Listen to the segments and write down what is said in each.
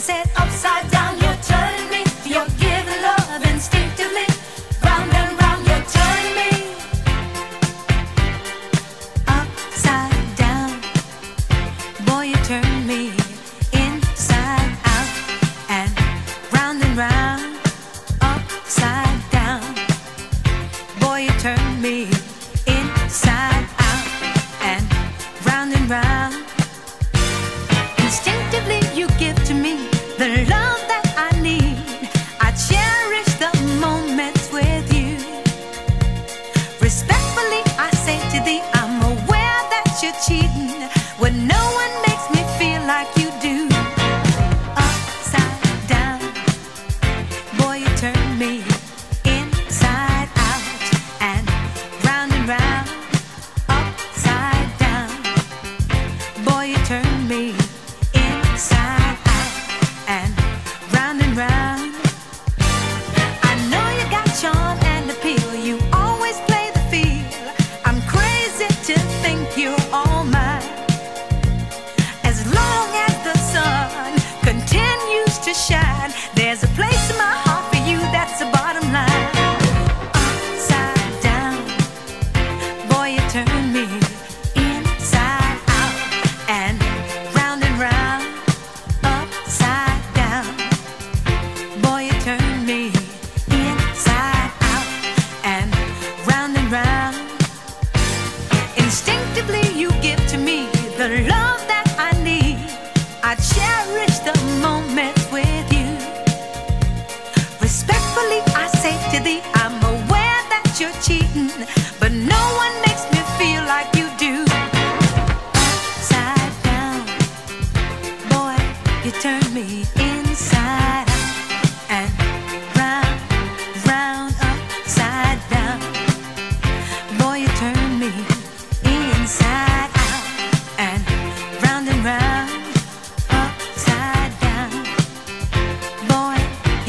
I said, the to shine.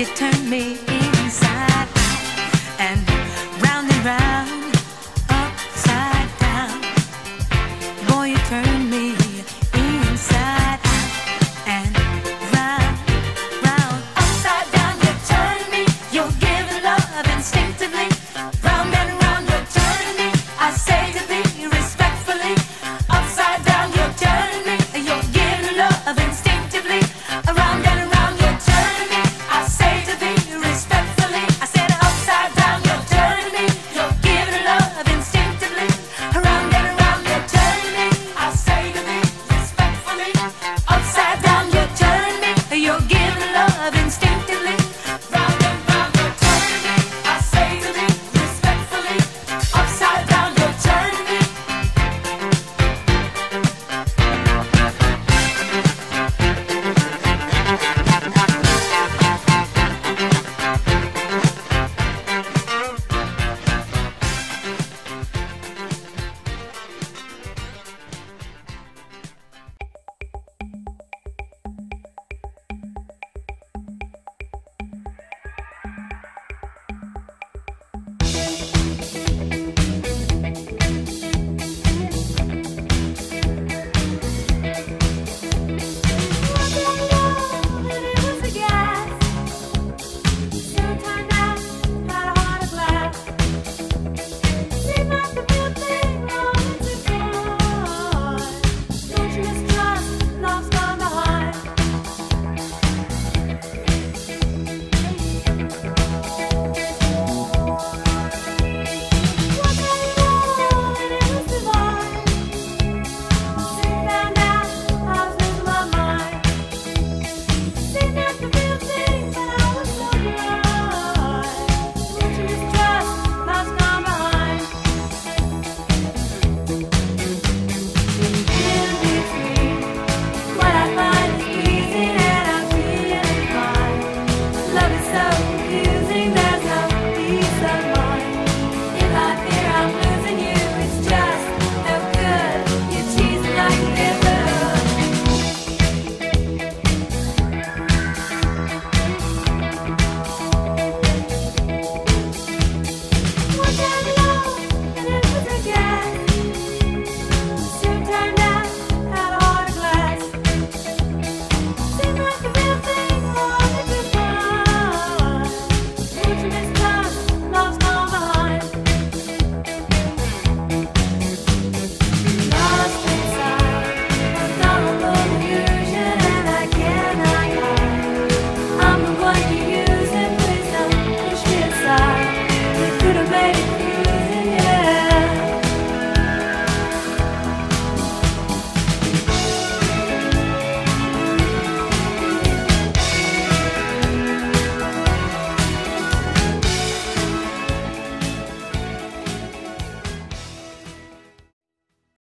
get time.